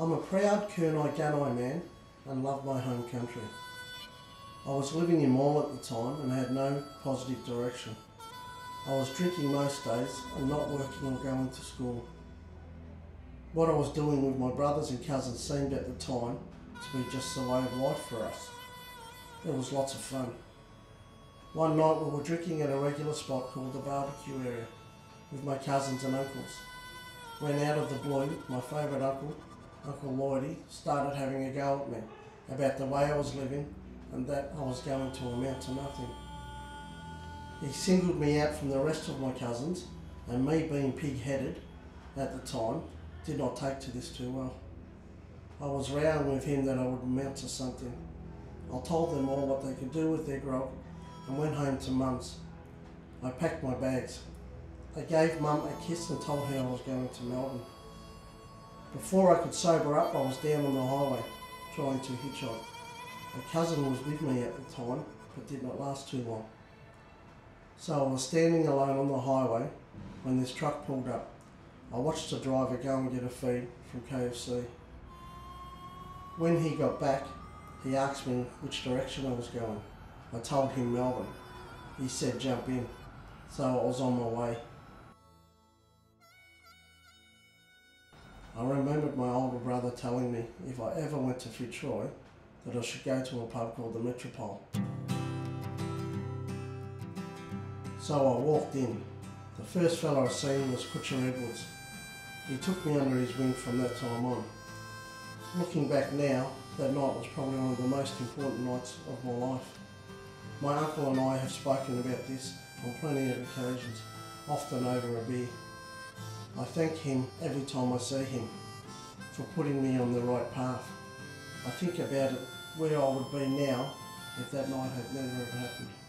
I'm a proud Kurnai Gunai man and love my home country. I was living in Mall at the time and had no positive direction. I was drinking most days and not working or going to school. What I was doing with my brothers and cousins seemed at the time to be just the way of life for us. It was lots of fun. One night we were drinking at a regular spot called the barbecue area with my cousins and uncles. When out of the blue, my favourite uncle, Uncle Lloydie, started having a go at me about the way I was living and that I was going to amount to nothing. He singled me out from the rest of my cousins, and me being pig headed at the time, did not take to this too well. I was round with him that I would amount to something. I told them all what they could do with their grog and went home to Mum's. I packed my bags. I gave Mum a kiss and told her I was going to Melbourne. Before I could sober up, I was down on the highway trying to hitchhike. A cousin was with me at the time, but did not last too long. So I was standing alone on the highway when this truck pulled up. I watched the driver go and get a feed from KFC. When he got back, he asked me which direction I was going. I told him Melbourne. He said jump in, so I was on my way. If I ever went to Fitzroy that I should go to a pub called the Metropole. So I walked in. The first fellow I seen was Kutcha Edwards. He took me under his wing from that time on. Looking back now, that night was probably one of the most important nights of my life. My uncle and I have spoken about this on plenty of occasions, often over a beer. I thank him every time I see him for putting me on the right path. I think about it where I would be now if that night had never happened.